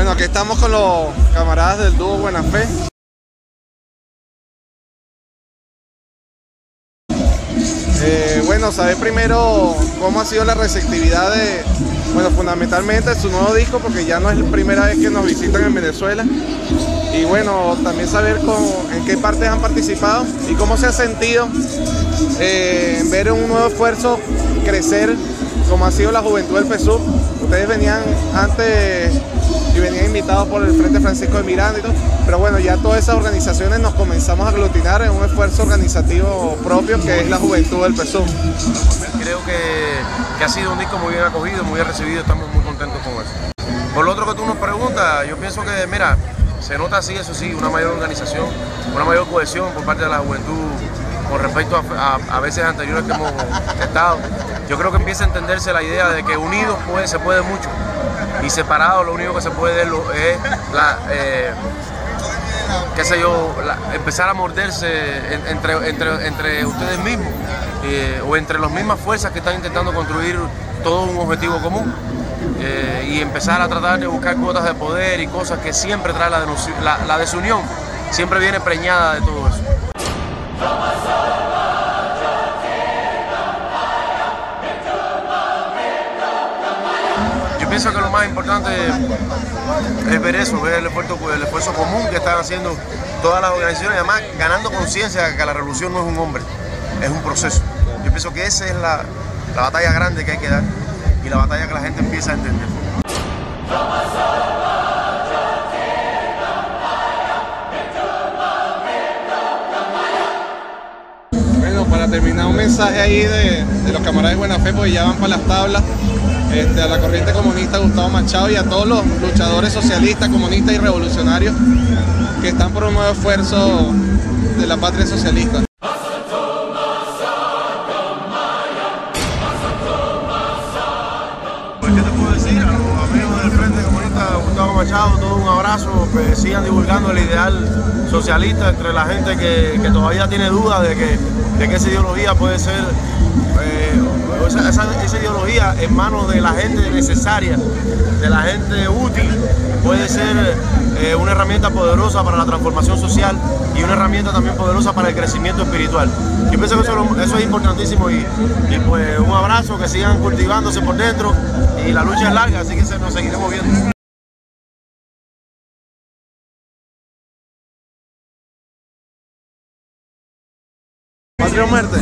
Bueno, aquí estamos con los camaradas del dúo Buena Fe. Eh, bueno, saber primero cómo ha sido la receptividad de, bueno, fundamentalmente su nuevo disco, porque ya no es la primera vez que nos visitan en Venezuela. Y bueno, también saber en qué partes han participado y cómo se ha sentido eh, ver un nuevo esfuerzo crecer como ha sido la juventud del PSUV. Ustedes venían antes y venían invitados por el Frente Francisco de Miranda y todo, pero bueno, ya todas esas organizaciones nos comenzamos a aglutinar en un esfuerzo organizativo propio que es la juventud del PSUV. Creo que, ha sido un disco muy bien acogido, muy bien recibido, estamos muy contentos con eso. Por lo otro que tú nos preguntas, yo pienso que, mira, se nota así, eso sí, una mayor organización, una mayor cohesión por parte de la juventud con respecto a, veces anteriores que hemos estado. Yo creo que empieza a entenderse la idea de que unidos se puede mucho y separados lo único que se puede es la, eh, qué sé yo, empezar a morderse entre, entre, ustedes mismos eh, o entre las mismas fuerzas que están intentando construir todo un objetivo común. Eh, y empezar a tratar de buscar cuotas de poder y cosas que siempre trae la desunión, siempre viene preñada de todo eso. Pienso que lo más importante es ver eso, ver el esfuerzo, el esfuerzo común que están haciendo todas las organizaciones, además ganando conciencia de que la revolución no es un hombre, es un proceso. Yo pienso que esa es la, la batalla grande que hay que dar y la batalla que la gente empieza a entender. Terminar un mensaje ahí de, los camaradas de Buena Fe, porque ya van para las tablas. Este, a la corriente comunista Gustavo Machado y a todos los luchadores socialistas, comunistas y revolucionarios que están por un nuevo esfuerzo de la patria socialista. Todo un abrazo, que sigan divulgando el ideal socialista entre la gente que, todavía tiene dudas de que, de que esa ideología puede ser eh, esa, ideología en manos de la gente necesaria, de la gente útil, puede ser eh, una herramienta poderosa para la transformación social y una herramienta también poderosa para el crecimiento espiritual. Yo pienso que eso, es importantísimo y, pues un abrazo, que sigan cultivándose por dentro y la lucha es larga, así que nos seguiremos Patria o muerte.